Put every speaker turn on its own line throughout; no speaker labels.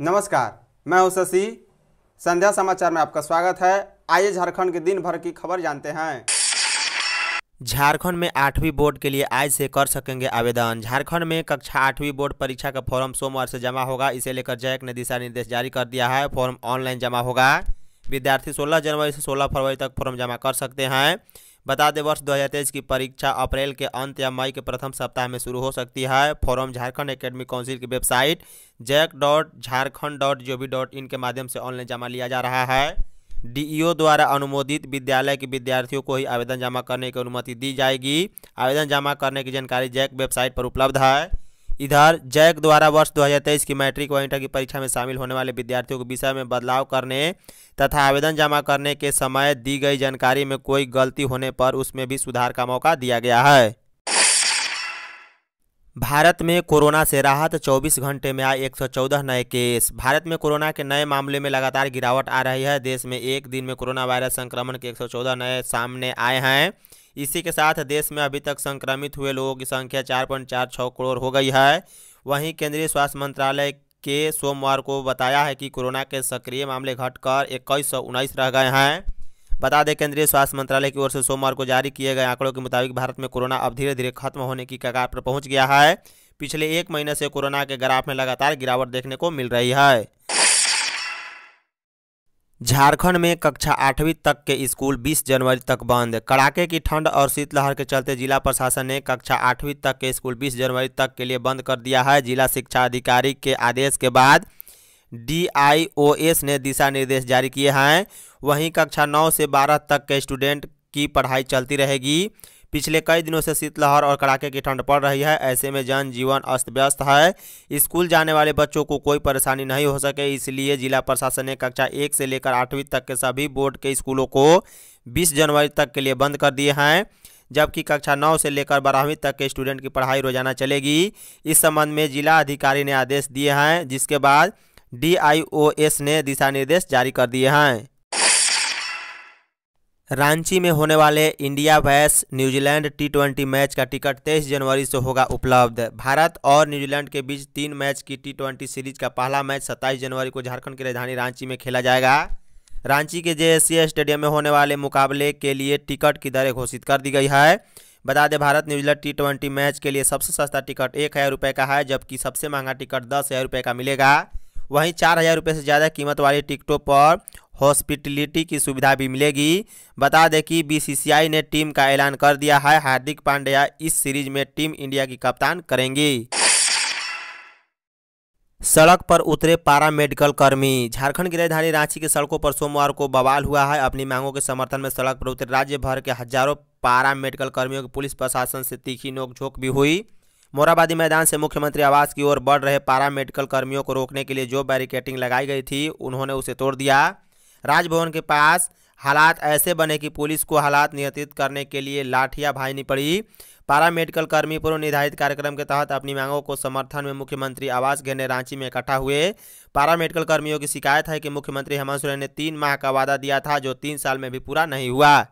नमस्कार, मैं हूँ शशि। संध्या समाचार में आपका स्वागत है। आइए झारखंड के दिन भर की खबर जानते हैं।
झारखंड में आठवीं बोर्ड के लिए आज से कर सकेंगे आवेदन। झारखंड में कक्षा आठवीं बोर्ड परीक्षा का फॉर्म सोमवार से जमा होगा। इसे लेकर जैक ने दिशा निर्देश जारी कर दिया है। फॉर्म ऑनलाइन जमा होगा। विद्यार्थी 16 जनवरी से 16 फरवरी तक फॉर्म जमा कर सकते हैं। बता दें, वर्ष 2023 की परीक्षा अप्रैल के अंत या मई के प्रथम सप्ताह में शुरू हो सकती है। फॉरम झारखंड एकेडमिक काउंसिल की website JAC dot Jharkhand dot G V dot in के माध्यम से ऑनलाइन जमा लिया जा रहा है। डीईओ द्वारा अनुमोदित विद्यालय के विद्यार्थियों को ही आवेदन जमा करने की अनुमति दी जाएगी। आवेदन जमा करने की जानकारी जैक वेबसाइट पर उपलब्ध है। इधर जैक द्वारा वर्ष 2023 की मैट्रिक व इंटर की परीक्षा में शामिल होने वाले विद्यार्थियों के विषय में बदलाव करने तथा आवेदन जमा करने के समय दी गई जानकारी में कोई गलती होने पर उसमें भी सुधार का मौका दिया गया है। भारत में कोरोना से राहत 24 घंटे में आए 114 नए केस। भारत में कोरोना के नए मामले में लगातार गिरावट आ रही है। देश में एक दिन में कोरोना वायरस संक्रमण के 114 नए सामने आए हैं। इसी के साथ देश में अभी तक संक्रमित हुए लोगों की संख्या चार पॉइंट चार छः करोड़ हो गई है। वहीं केंद्रीय स्वास्थ्य मंत्रालय के सोमवार को बताया है कि कोरोना के सक्रिय मामले घटकर इक्कीस सौ उन्नीस रह गए हैं। बता दें, केंद्रीय स्वास्थ्य मंत्रालय की ओर से सोमवार को जारी किए गए आंकड़ों के मुताबिक भारत में कोरोना अब धीरे धीरे खत्म होने की कगार पर पहुँच गया है। पिछले एक महीने से कोरोना के ग्राफ में लगातार गिरावट देखने को मिल रही है। झारखंड में कक्षा आठवीं तक के स्कूल 20 जनवरी तक बंद। कड़ाके की ठंड और शीतलहर के चलते जिला प्रशासन ने कक्षा आठवीं तक के स्कूल 20 जनवरी तक के लिए बंद कर दिया है। जिला शिक्षा अधिकारी के आदेश के बाद डीआईओएस ने दिशा निर्देश जारी किए हैं। वहीं कक्षा नौ से बारह तक के स्टूडेंट की पढ़ाई चलती रहेगी। पिछले कई दिनों से शीतलहर और कड़ाके की ठंड पड़ रही है। ऐसे में जनजीवन अस्त व्यस्त है। स्कूल जाने वाले बच्चों को कोई परेशानी नहीं हो सके, इसलिए जिला प्रशासन ने कक्षा एक से लेकर आठवीं तक के सभी बोर्ड के स्कूलों को 20 जनवरी तक के लिए बंद कर दिए हैं, जबकि कक्षा नौ से लेकर बारहवीं तक के स्टूडेंट की पढ़ाई रोज़ाना चलेगी। इस संबंध में जिला अधिकारी ने आदेश दिए हैं, जिसके बाद डीआईओएस ने दिशा निर्देश जारी कर दिए हैं। रांची में होने वाले India vs New Zealand T twenty match का टिकट 23 जनवरी से होगा उपलब्ध। भारत और न्यूजीलैंड के बीच तीन मैच की टी ट्वेंटी सीरीज़ का पहला मैच 27 जनवरी को झारखंड की राजधानी रांची में खेला जाएगा। रांची के जे स्टेडियम में होने वाले मुकाबले के लिए टिकट की दरें घोषित कर दी गई है। बता दें, Bharat New Zealand T twenty match के लिए सबसे सस्ता टिकट एक हज़ार रुपये का है, जबकि सबसे महँगा टिकट दस हज़ार रुपये का मिलेगा। वहीं चार हज़ार रुपये से ज़्यादा कीमत वाली टिकटों पर हॉस्पिटलिटी की सुविधा भी मिलेगी। बता दें कि बीसीसीआई ने टीम का ऐलान कर दिया है। हार्दिक पांड्या इस सीरीज़ में टीम इंडिया की कप्तान करेंगी। सड़क पर उतरे पारा मेडिकल कर्मी। झारखंड की राजधानी रांची के सड़कों पर सोमवार को बवाल हुआ है। अपनी मांगों के समर्थन में सड़क पर उतरे राज्य भर के हज़ारों पारा मेडिकल कर्मियों की पुलिस प्रशासन से तीखी नोकझोंक भी हुई। मोराबादी मैदान से मुख्यमंत्री आवास की ओर बढ़ रहे पारा मेडिकल कर्मियों को रोकने के लिए जो बैरिकेटिंग लगाई गई थी, उन्होंने उसे तोड़ दिया। राजभवन के पास हालात ऐसे बने कि पुलिस को हालात नियंत्रित करने के लिए लाठियाँ भाजनी पड़ी। पारा मेडिकल कर्मी पूर्व निर्धारित कार्यक्रम के तहत अपनी मांगों को समर्थन में मुख्यमंत्री आवास घेरने रांची में इकट्ठा हुए। पारा मेडिकल कर्मियों की शिकायत है कि मुख्यमंत्री हेमंत सोरेन ने तीन माह का वादा दिया था, जो तीन साल में भी पूरा नहीं हुआ।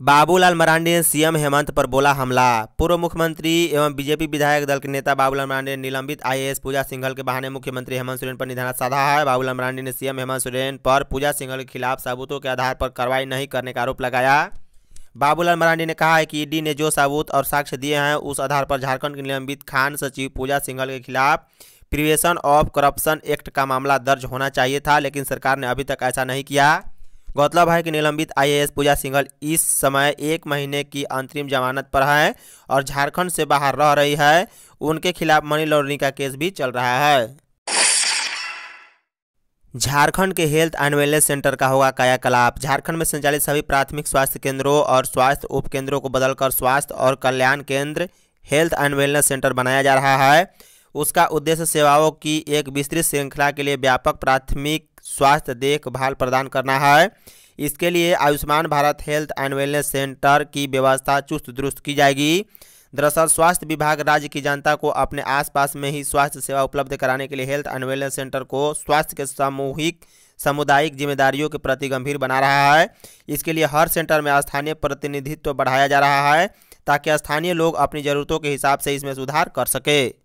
बाबूलाल मरांडी ने सीएम हेमंत पर बोला हमला। पूर्व मुख्यमंत्री एवं बीजेपी विधायक दल के नेता बाबूलाल मरांडी ने निलंबित आईएएस पूजा सिंघल के बहाने मुख्यमंत्री हेमंत सोरेन पर निधाना, साधा है। बाबूलाल मरांडी ने सीएम हेमंत सोरेन पर पूजा सिंघल के खिलाफ सबूतों के आधार पर कार्रवाई नहीं करने का आरोप लगाया। बाबूलाल मरांडी ने कहा है कि ईडी ने जो सबूत और साक्ष्य दिए हैं, उस आधार पर झारखंड के निलंबित खान सचिव पूजा सिंघल के खिलाफ प्रिवेशन ऑफ़ करप्शन एक्ट का मामला दर्ज होना चाहिए था, लेकिन सरकार ने अभी तक ऐसा नहीं किया। गौरतलब है कि निलंबित आईएएस पूजा सिंघल इस समय एक महीने की अंतरिम जमानत पर है और झारखंड से बाहर रह रही है। उनके खिलाफ मनी लॉन्ड्रिंग का केस भी चल रहा है। झारखंड के हेल्थ एंड वेलनेस सेंटर का होगा कायाकलाप झारखंड में संचालित सभी प्राथमिक स्वास्थ्य केंद्रों और स्वास्थ्य उप केंद्रों को बदलकर स्वास्थ्य और कल्याण केंद्र हेल्थ एंड वेलनेस सेंटर बनाया जा रहा है। उसका उद्देश्य सेवाओं की एक विस्तृत श्रृंखला के लिए व्यापक प्राथमिक स्वास्थ्य देखभाल प्रदान करना है। इसके लिए Ayushman Bharat health and wellness centre की व्यवस्था चुस्त दुरुस्त की जाएगी। दरअसल, स्वास्थ्य विभाग राज्य की जनता को अपने आसपास में ही स्वास्थ्य सेवा उपलब्ध कराने के लिए हेल्थ एंड वेलनेस सेंटर को स्वास्थ्य के सामूहिक, सामुदायिक जिम्मेदारियों के प्रति गंभीर बना रहा है। इसके लिए हर सेंटर में स्थानीय प्रतिनिधित्व बढ़ाया जा रहा है ताकि स्थानीय लोग अपनी ज़रूरतों के हिसाब से इसमें सुधार कर सके।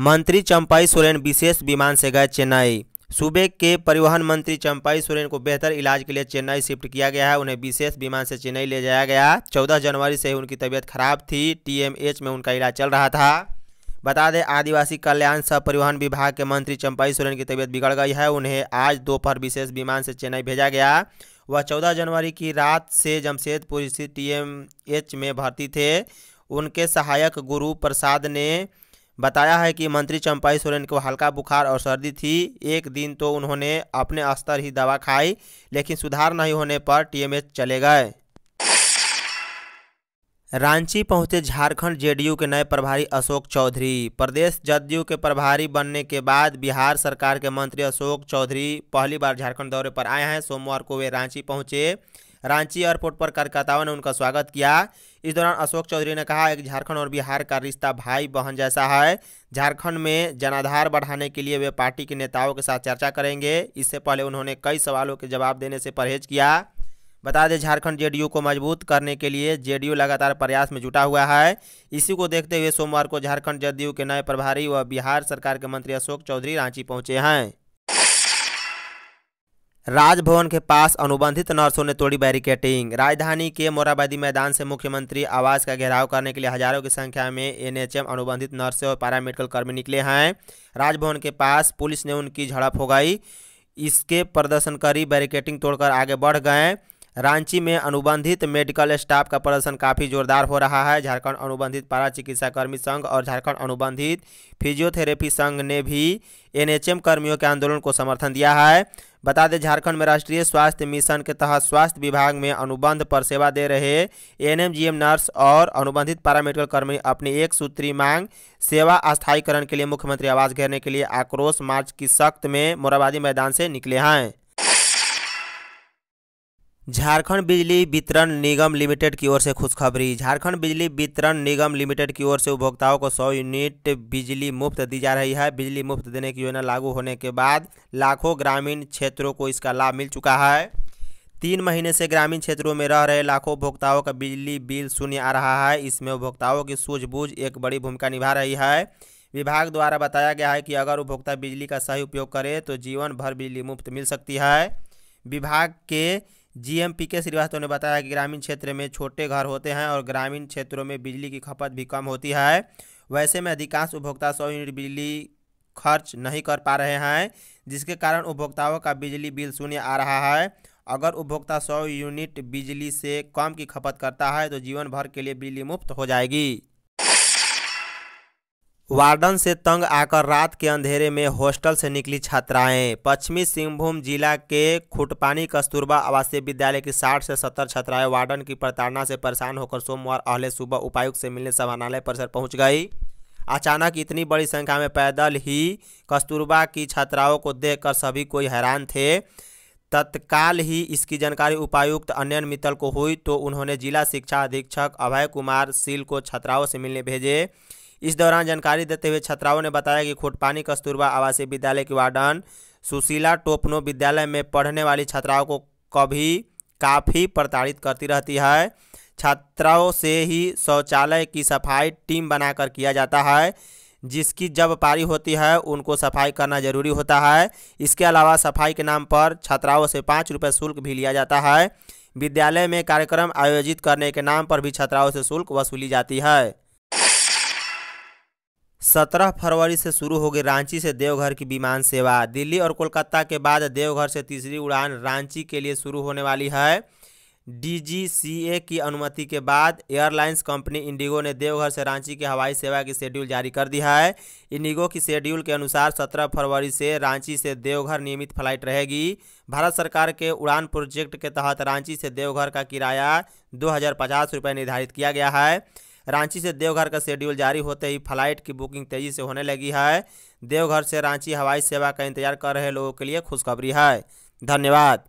मंत्री चंपाई सोरेन विशेष विमान से गए चेन्नई। सूबे के परिवहन मंत्री चंपाई सोरेन को बेहतर इलाज के लिए चेन्नई शिफ्ट किया गया है। उन्हें विशेष विमान से चेन्नई ले जाया गया। चौदह जनवरी से ही उनकी तबीयत खराब थी। टीएमएच में उनका इलाज चल रहा था। बता दें, आदिवासी कल्याण सह परिवहन विभाग के मंत्री चंपाई सोरेन की तबीयत बिगड़ गई है। उन्हें आज दोपहर विशेष विमान से चेन्नई भेजा गया। वह चौदह जनवरी की रात से जमशेदपुर स्थित टीएमएच में भर्ती थे। उनके सहायक गुरु प्रसाद ने बताया है कि मंत्री चंपाई सोरेन को हल्का बुखार और सर्दी थी। एक दिन तो उन्होंने अपने स्तर ही दवा खाई, लेकिन सुधार नहीं होने पर टीएमएच चले गए। रांची पहुँचे झारखंड जेडीयू के नए प्रभारी अशोक चौधरी। प्रदेश जदयू के प्रभारी बनने के बाद बिहार सरकार के मंत्री अशोक चौधरी पहली बार झारखंड दौरे पर आए हैं। सोमवार को वे रांची पहुँचे। रांची एयरपोर्ट पर कार्यकर्ताओं ने उनका स्वागत किया। इस दौरान अशोक चौधरी ने कहा कि झारखंड और बिहार का रिश्ता भाई बहन जैसा है। झारखंड में जनाधार बढ़ाने के लिए वे पार्टी के नेताओं के साथ चर्चा करेंगे। इससे पहले उन्होंने कई सवालों के जवाब देने से परहेज किया। बता दें, झारखंड जेडीयू को मज़बूत करने के लिए जेडीयू लगातार प्रयास में जुटा हुआ है। इसी को देखते हुए सोमवार को झारखंड जदयू के नए प्रभारी व बिहार सरकार के मंत्री अशोक चौधरी रांची पहुँचे हैं। राजभवन के पास अनुबंधित नर्सों ने तोड़ी बैरिकेटिंग राजधानी के मोराबादी मैदान से मुख्यमंत्री आवास का घेराव करने के लिए हज़ारों की संख्या में एनएचएम अनुबंधित नर्सें और पैरामेडिकल कर्मी निकले हैं। राजभवन के पास पुलिस ने उनकी झड़प हो गई। इसके प्रदर्शनकारी बैरिकेटिंग तोड़कर आगे बढ़ गए। रांची में अनुबंधित मेडिकल स्टाफ का प्रदर्शन काफ़ी जोरदार हो रहा है। झारखंड अनुबंधित पारा चिकित्सा कर्मी संघ और झारखंड अनुबंधित फिजियोथेरेपी संघ ने भी एनएचएम कर्मियों के आंदोलन को समर्थन दिया है। बता दें, झारखंड में राष्ट्रीय स्वास्थ्य मिशन के तहत स्वास्थ्य विभाग में अनुबंध पर सेवा दे रहे एएनएमजीएम नर्स और अनुबंधित पैरामेडिकल कर्मी अपनी एक सूत्री मांग, सेवा अस्थायीकरण के लिए मुख्यमंत्री आवास घेरने के लिए आक्रोश मार्च की सख्त में मोराबादी मैदान से निकले हैं। झारखंड बिजली वितरण निगम लिमिटेड की ओर से खुशखबरी। झारखंड बिजली वितरण निगम लिमिटेड की ओर से उपभोक्ताओं को 100 यूनिट बिजली मुफ़्त दी जा रही है। बिजली मुफ़्त देने की योजना लागू होने के बाद लाखों ग्रामीण क्षेत्रों को इसका लाभ मिल चुका है। तीन महीने से ग्रामीण क्षेत्रों में रह रहे लाखों उपभोक्ताओं का बिजली बिल शून्य आ रहा है। इसमें उपभोक्ताओं की सूझबूझ एक बड़ी भूमिका निभा रही है। विभाग द्वारा बताया गया है कि अगर उपभोक्ता बिजली का सही उपयोग करे तो जीवन भर बिजली मुफ़्त मिल सकती है। विभाग के जीएम पी के श्रीवास्तव ने बताया कि ग्रामीण क्षेत्र में छोटे घर होते हैं और ग्रामीण क्षेत्रों में बिजली की खपत भी कम होती है। वैसे में अधिकांश उपभोक्ता सौ यूनिट बिजली खर्च नहीं कर पा रहे हैं, जिसके कारण उपभोक्ताओं का बिजली बिल शून्य आ रहा है। अगर उपभोक्ता सौ यूनिट बिजली से कम की खपत करता है तो जीवन भर के लिए बिजली मुफ़्त हो जाएगी। वार्डन से तंग आकर रात के अंधेरे में हॉस्टल से निकली छात्राएँ। पश्चिमी सिंहभूम जिला के खुटपानी कस्तूरबा आवासीय विद्यालय की 60 से 70 छात्राएँ वार्डन की प्रताड़ना से परेशान होकर सोमवार अहले सुबह उपायुक्त से मिलने समानालय परिसर पहुँच गई। अचानक इतनी बड़ी संख्या में पैदल ही कस्तूरबा की छात्राओं को देखकर सभी कोई हैरान थे। तत्काल ही इसकी जानकारी उपायुक्त अन्यन मित्तल को हुई तो उन्होंने जिला शिक्षा अधीक्षक अभय कुमार सील को छात्राओं से मिलने भेजे। इस दौरान जानकारी देते हुए छात्राओं ने बताया कि खोटपानी, कस्तूरबा आवासीय विद्यालय की वार्डन सुशीला टोपनो विद्यालय में पढ़ने वाली छात्राओं को कभी काफ़ी प्रताड़ित करती रहती है। छात्राओं से ही शौचालय की सफ़ाई टीम बनाकर किया जाता है, जिसकी जब पारी होती है, उनको सफ़ाई करना ज़रूरी होता है। इसके अलावा सफ़ाई के नाम पर छात्राओं से पाँच रुपये शुल्क भी लिया जाता है। विद्यालय में कार्यक्रम आयोजित करने के नाम पर भी छात्राओं से शुल्क वसूली जाती है। सत्रह फरवरी से शुरू होगी रांची से देवघर की विमान सेवा। दिल्ली और कोलकाता के बाद देवघर से तीसरी उड़ान रांची के लिए शुरू होने वाली है। डीजीसीए की अनुमति के बाद एयरलाइंस कंपनी इंडिगो ने देवघर से रांची की हवाई सेवा की शेड्यूल जारी कर दी है। इंडिगो की शेड्यूल के अनुसार 17 फरवरी से रांची से देवघर नियमित फ़्लाइट रहेगी। भारत सरकार के उड़ान प्रोजेक्ट के तहत रांची से देवघर का किराया दो हज़ार निर्धारित किया गया है। रांची से देवघर का शेड्यूल जारी होते ही फ़्लाइट की बुकिंग तेज़ी से होने लगी है। देवघर से रांची हवाई सेवा का इंतज़ार कर रहे लोगों के लिए खुशखबरी है। धन्यवाद।